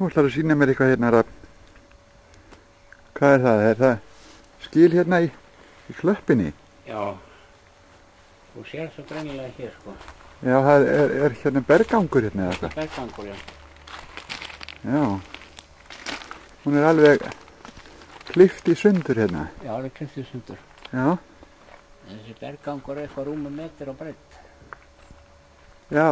Þú ætlar að sína mér eitthvað hérna Rafn. Hvað er það? Er það skil hérna í, í klöppinni? Já. Þú sér svo greinilega hér, sko. Já, það er, er hérna bergangur hérna eða eitthvað. er bergangur, já. Já. Hún er alveg klift í sundur hérna. Já, alveg kliftið sundur. Já, Þessi bergangur er eitthvað rúmi metr á breytt. já,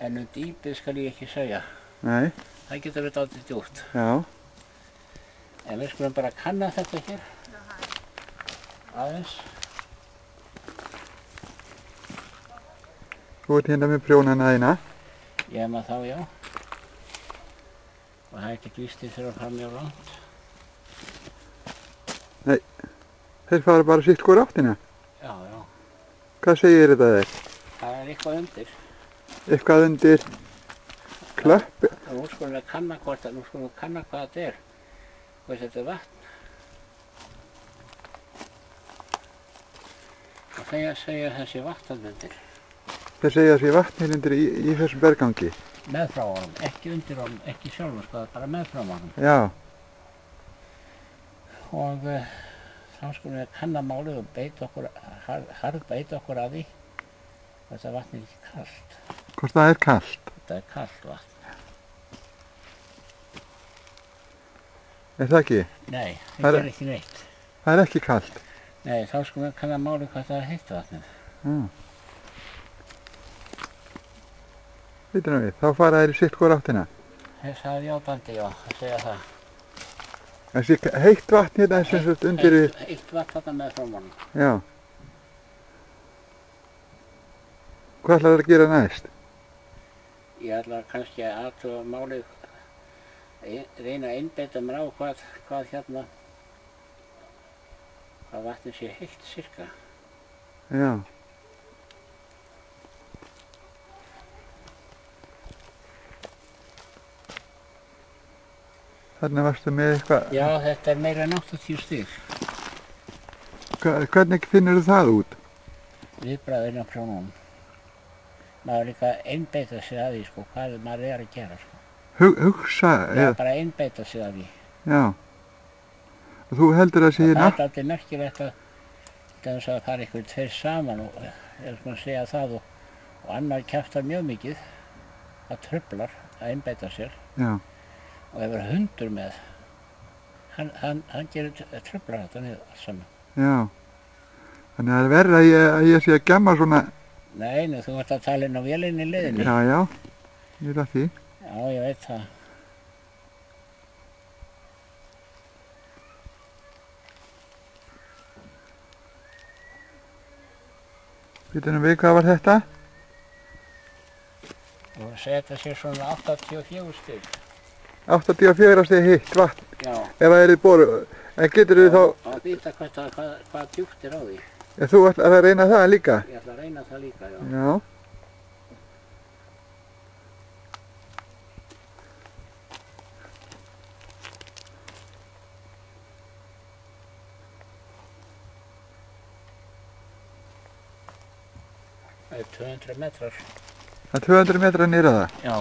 En um dýpið skal ég ekki segja. nei, Það getur verið aldrei djúpt. já. En við skulum bara kanna þetta hér. Aðeins. Þú ert hérna með prjónana þína. Ég hef maður þá, já. Og það er ekkert vístið fyrir að fara mjög langt. Þeir fara bara sitt hvort áttina. Já, já. Hvað segir þetta þeir? Það er eitthvað undir. Eitthvað undir klöpp? Nú skulum við kanna hvort að, nú skulum við kanna hvað þetta er. Hvað þetta er vatn. Og þegar segja þessi vatnanmyndir. Þeir segja þessi vatnir undir í, í þessum bergangi. Meðfrá honum, ekki undir honum, ekki sjálfum sko, bara meðfrá honum. Já, Og uh, þá skulum við kanna málið og beita okkur, harð, harð beita okkur að því. Þetta vatn er ekki kallt. hvort það er kallt. Þetta er kallt vatn. Er það ekki? Nei, Það er- ekki neitt. Það er ekki kallt. Nei, þá skulum við kanna málið hvað það er heitt vatnið. Já. Vitum við, þá fara þeir í sitt hvort áttina. Það er játandi, já, að segja það. Þessi heitt vatn hérna er sem sagt undir í, Eitt, eitt vatn þarna með frá honum. já. Hvað ætlar það að gera næst? Ég ætla kannski að aðtuga málið, reyna að einbeita mér á hvað, hvað hérna, hvað vatnið sé heitt cirka. Já. Þarna varstu með eitthvað, Já, þetta er meira en 80 stíl. hva- hvernig finnur það út? Viðbræðurinn á prjónunum. Maður er líka að einbeita sig að því, sko, hvað maður er að gera, sko. Hug, hugsa, Já, eða, bara einbeita sig að því. já. Og þú heldur að sé Það nátt, er alltaf merkilegt að þess að fara ykkur tveir saman og er svona að segja það og, og annar kjæftar mjög mikið það tröflar að einbeita sér já, og ef er hundur með hann, hann, hann gerir tröflar þetta niður allt saman. já. Þannig að það er verið að ég, að ég sé að gemma svona, Nei, nú, þú ert að tala inn á vélinni í liðinni. já, já, ég er að því. Já, ég veit það. Vitum við hvað var þetta? Og segja þetta sé svona 84 stygg. 84 steg hitt vatn, Já, ef það er í boru. En getur við þá, að vita hvað, það- hvað, hvað djúpt er á því. ef þú ætlar að reyna það líka? Ég ætla að reyna það líka, já. Já. Það er 200 metrar. Það er 200 metrar nýra það. Já,